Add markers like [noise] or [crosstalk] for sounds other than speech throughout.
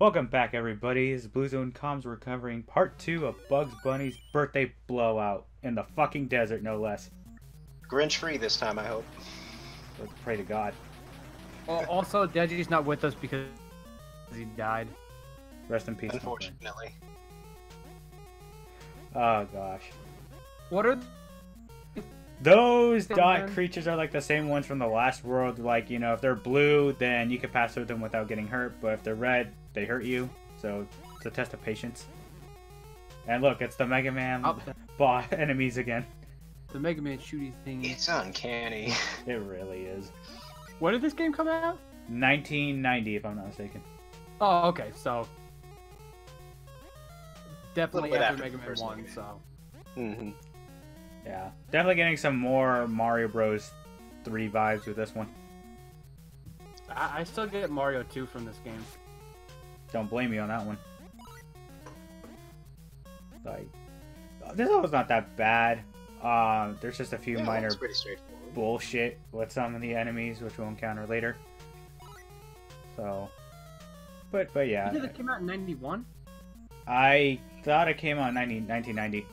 Welcome back, everybody. This is Blue Zone Comms. We're covering part two of Bugs Bunny's birthday blowout in the fucking desert, no less. Grinch free this time, I hope. Let's pray to God. Well, also, Deji's not with us because he died. Rest in peace. Unfortunately. Oh gosh. What are Those dot creatures are like the same ones from the last world. Like, you know, if they're blue, then you can pass through them without getting hurt. But if they're red, they hurt you. So it's a test of patience. And look, it's the Mega Man oh, bot [laughs] enemies again. the Mega Man shooty thing? It's uncanny. [laughs] It really is. When did this game come out? 1990, if I'm not mistaken. Oh, okay, so definitely bit after, after Mega Man One. Mega Man. So hmm Yeah, definitely getting some more Mario Bros. 3 vibes with this one. I, I still get Mario Two from this game. Don't blame me on that one. Like, this level's not that bad. Um, there's just a few Yeah, minor it's pretty straightforward. bullshit with some of the enemies, which we'll encounter later. So, but but yeah, You said it came out in '91. I thought it came out in 90, 1990.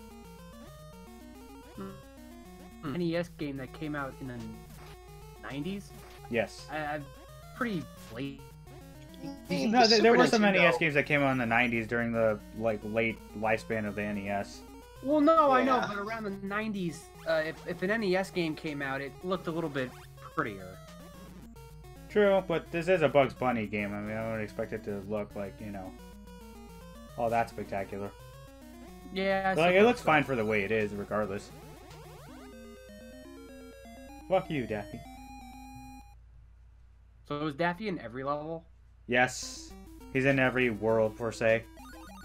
NES game that came out in the '90s. Yes. I, I'm pretty late. The- No, the there, there were some Nintendo- NES games that came out in the 90s during the like late lifespan of the NES. Well, no, I know, but around the '90s, uh, if, if an NES game came out, it looked a little bit prettier. True, but this is a Bugs Bunny game. I mean, I would expect it to look like you know, all that spectacular. Yeah, I Like it looks so. fine for the way it is, regardless. Fuck you, Daffy. So was Daffy in every level? Yes, he's in every world per se.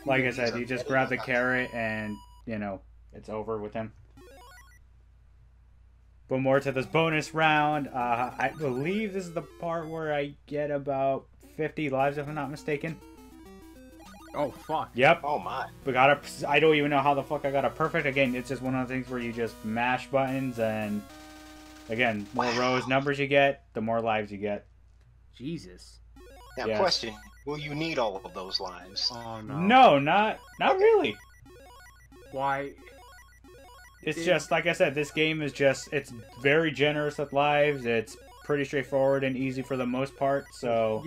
Like I said, you just grab the carrot and you know it's over with him. But more to this bonus round. Uh, I believe this is the part where I get about 50 lives, if I'm not mistaken. Oh fuck! Yep. Oh my. We got a. I don't even know how the fuck I got a perfect. Again, it's just one of the things where you just mash buttons and, again, more Wow. rows numbers you get, the more lives you get. Jesus. Now, Yes. question: Will you need all of those lives? Oh no. No, not not really. Why? It's It- just like I said. This game is just. It's very generous with lives. It's pretty straightforward and easy for the most part. So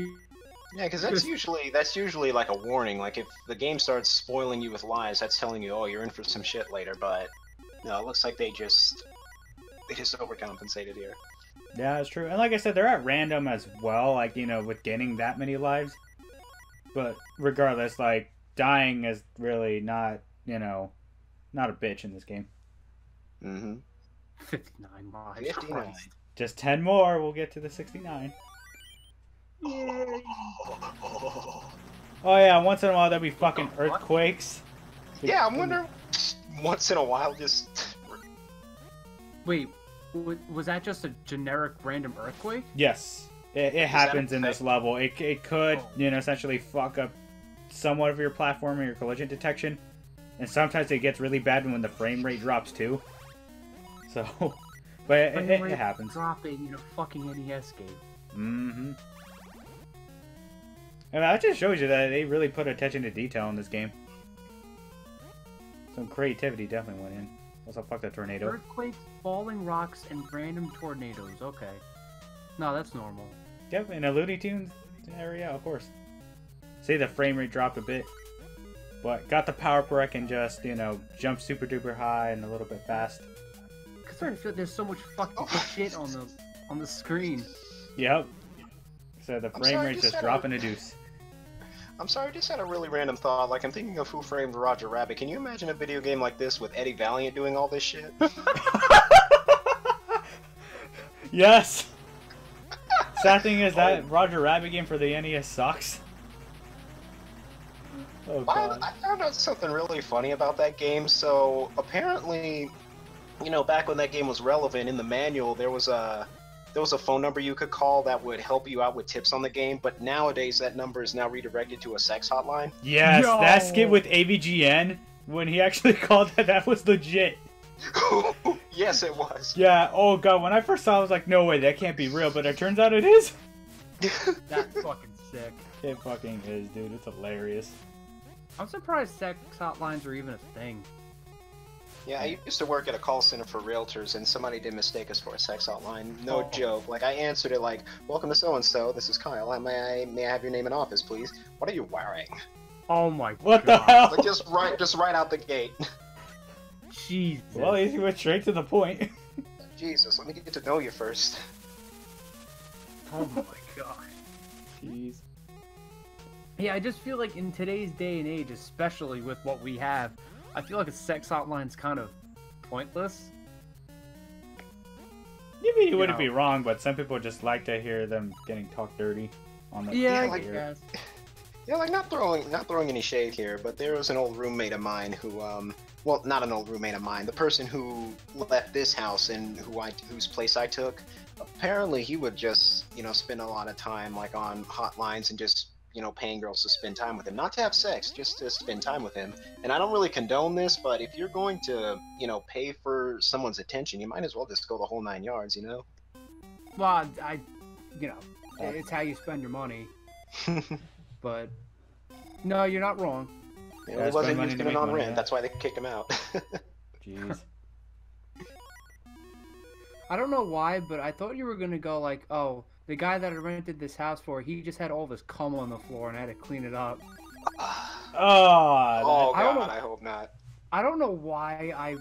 Yeah, because that's usually that's usually like a warning. Like if the game starts spoiling you with lies, that's telling you, oh, you're in for some shit later. But no, it looks like they just they just overcompensated here. yeah, it's true. And like I said, they're at random as well. Like you know, with gaining that many lives. But regardless, like dying is really not. You know, not a bitch in this game. Mm-hmm. 59 lives. 59. Just 10 more, we'll get to the 69. Oh yeah, once in a while there'll be fucking What the fuck? earthquakes. Yeah, I'm wondering. Once in a while, just Wait, w- was that just a generic random earthquake? Yes, it, it happens in this level. It, it could, Oh. you know, essentially fuck up somewhat of your platform or your collision detection. And sometimes it gets really bad when the frame rate drops too. So, [laughs] but it, it, it happens. Dropping in a fucking NES game. Mm-hmm. And that just shows you that they really put attention to detail in this game. Some creativity definitely went in. Also, fuck that tornado. Earthquakes, falling rocks, and random tornadoes. Okay. No, that's normal. Yep, in a Looney Tunes area, of course. See, the frame rate dropped a bit. But got the power where I can just, you know, jump super duper high and a little bit fast. Cause I feel there's so much fucking Oh. shit on the on the screen. Yep. So the frame sorry, rate's just just had a- dropping a deuce. I'm sorry, I just had a really random thought. Like I'm thinking of Who Framed Roger Rabbit. Can you imagine a video game like this with Eddie Valiant doing all this shit? [laughs] yes! Sad thing is that [laughs] oh. Roger Rabbit game for the NES sucks. Oh I, god. I found out something really funny about that game. So apparently, you know, back when that game was relevant in the manual, there was a there was a phone number you could call that would help you out with tips on the game. But nowadays, that number is now redirected to a sex hotline. Yes, that Yo. skit with AVGN, when he [laughs] actually called that, that was legit. [laughs] yes, it was. Yeah, oh god, when I first saw it, I was like, no way, that can't be real, but it turns out it is. [laughs] That's fucking sick. It fucking is, dude. It's hilarious. I'm surprised sex hotlines are even a thing. Yeah, I used to work at a call center for realtors, and somebody did mistake us for a sex hotline. No Oh. joke. Like I answered it like, "Welcome to so and so. This is Kyle. May I may I have your name and office, please? What are you wearing?" Oh my What the god. hell? Like just right, just right out the gate. Jesus. Well, he went straight to the point. [laughs] Jesus, let me get to know you first. oh my god. Jeez. Yeah, I just feel like in today's day and age, especially with what we have, I feel like a sex hotline's kind of pointless. You mean you wouldn't know. be wrong, but some people just like to hear them getting talked dirty on the Yeah, I like- guess. [laughs] Yeah, like not throwing not throwing any shade here, but there was an old roommate of mine who, um, well, not an old roommate of mine, the person who left this house and who I whose place I took. Apparently, he would just you know spend a lot of time like on hotlines and just you know paying girls to spend time with him, not to have sex, just to spend time with him. And I don't really condone this, but if you're going to you know pay for someone's attention, you might as well just go the whole nine yards, you know. Well, I, you know, uh, it's how you spend your money. [laughs] But no, you're not wrong. Yeah, know, he wasn't using to on money, rent. yeah. That's why they kicked him out. [laughs] Jeez. I don't know why, but I thought you were gonna go like, oh, the guy that I rented this house for, he just had all this cum on the floor and I had to clean it up. Oh, oh I don't God, know. I hope not. I don't know why I,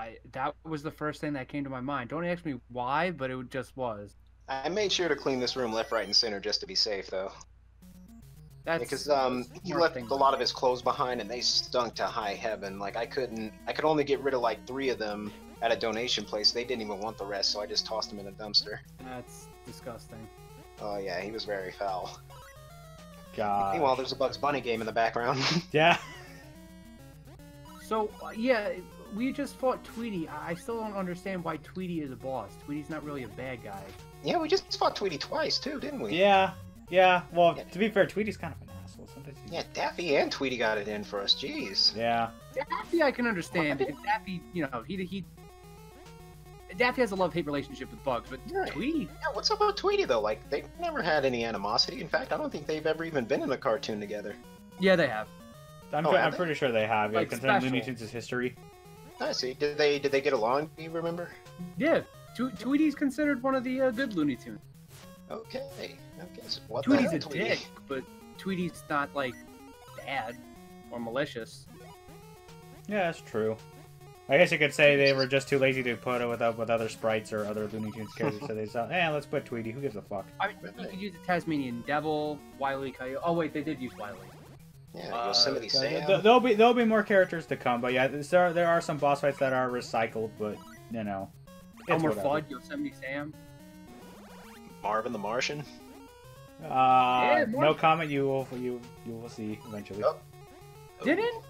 I that was the first thing that came to my mind. Don't ask me why, but it just was. I made sure to clean this room left, right, and center just to be safe, though. That's Because um, he left a lot of his clothes behind, and they stunk to high heaven. Like I couldn't, I could only get rid of like three of them at a donation place. They didn't even want the rest, so I just tossed them in a dumpster. That's disgusting. Oh yeah, he was very foul. God. Meanwhile, there's a Bugs Bunny game in the background. [laughs] Yeah. So uh, yeah, we just fought Tweety. I I still don't understand why Tweety is a boss. Tweety's not really a bad guy. yeah, we just fought Tweety twice too, didn't we? Yeah. Yeah. Well, Yeah. to be fair, Tweety's kind of an asshole. Sometimes he's... Yeah, Daffy and Tweety got it in for us. Jeez. Yeah. Daffy, I can understand because Daffy, you know, he he. Daffy has a love-hate relationship with Bugs, but Right. Tweety, Yeah, what's up with Tweety though? Like they've never had any animosity. In fact, I don't think they've ever even been in a cartoon together. yeah, they have. I'm, Oh, pre- have I'm they? pretty sure they have. Yeah, Like considering special. Looney Tunes' history. I see. Did they did they get along? Do you remember? Yeah, Tw- Tweety's considered one of the uh, good Looney Tunes. Okay. Okay. So what Tweety's the a Tweety? dick, but Tweety's not like bad or malicious. Yeah, that's true. I guess you could say they were just too lazy to put it with up with other sprites or other Looney Tunes characters, so they thought, "Eh, let's put Tweety. Who gives a fuck?" I mean, you could use the Tasmanian Devil, Wily Coyote. Oh wait, they did use Wily. Yeah, Uh, Yosemite So Sam. th- th- there'll be there'll be more characters to come, but yeah, there are, there are some boss fights that are recycled, but you know, it's Elmer. Fudd, Yosemite Sam. Marvin the Martian. Uh, Yeah, more- no comment. You will you you will see eventually. Oh. Didn't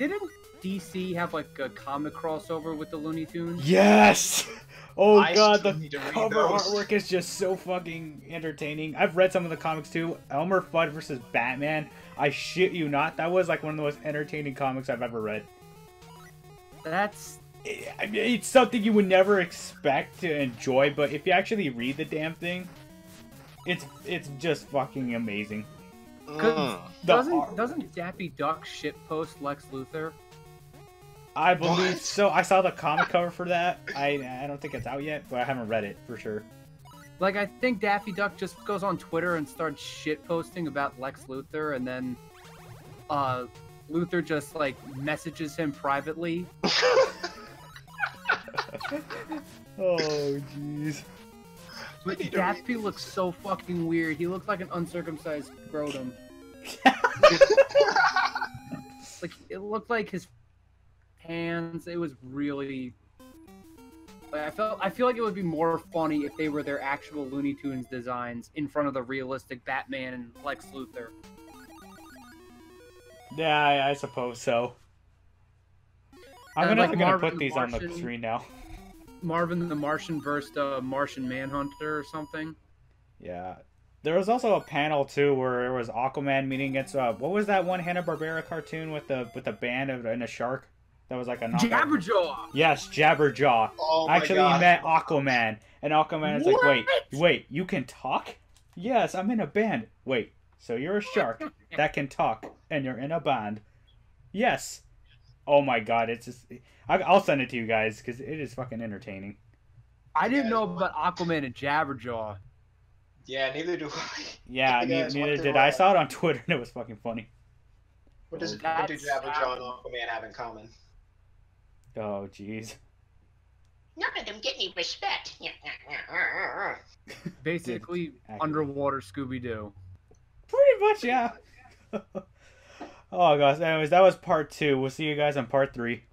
didn't DC have like a comic crossover with the Looney Tunes? Yes. [laughs] Oh I god, the need to read cover those. artwork is just so fucking entertaining. I've read some of the comics too. Elmer Fudd versus Batman. I shit you not. That was like one of the most entertaining comics I've ever read. That's I mean, it's something you would never expect to enjoy, but if you actually read the damn thing, it's it's just fucking amazing. Mm. Doesn't art- doesn't Daffy Duck shit post Lex Luthor? I believe What? so. I saw the comic cover for that. I I don't think it's out yet, but I haven't read it for sure. Like I think Daffy Duck just goes on Twitter and starts shit posting about Lex Luthor, and then uh, Luthor just like messages him privately. [laughs] Oh jeez. We need looks so fucking weird. He looks like an uncircumcised scrotum. [laughs] like it looked like his hands. It was really. Like, I felt. I feel like it would be more funny if they were their actual Looney Tunes designs in front of the realistic Batman and Lex Luthor. Yeah, I, I suppose so. I'm And, gonna, like, I'm gonna Marvin put the these on the screen now. Marvin the Martian versus uh, Martian Manhunter or something. Yeah. There was also a panel too where it was Aquaman meeting against uh, what was that one Hanna Barbera cartoon with the with the band of, and a shark that was like a knockout? Jabberjaw. Yes, Jabberjaw. Oh my Actually, God. he met Aquaman, and Aquaman is like, "Wait, wait, you can talk? Yes, I'm in a band. Wait, So you're a shark [laughs] that can talk, and you're in a band. Yes. Oh my god, it's just. I, I'll send it to you guys because it is fucking entertaining. I didn't Yeah, know about Aquaman and Jabberjaw. Yeah, neither do I. Yeah, [laughs] You ne- neither did I. I saw it on Twitter and it was fucking funny. What does That's- what do Jabberjaw and Aquaman have in common? Oh jeez. None of them get any respect. [laughs] Basically, underwater Scooby Doo. Pretty much, yeah. [laughs] oh gosh. Anyways, that was part two. We'll see you guys on part three.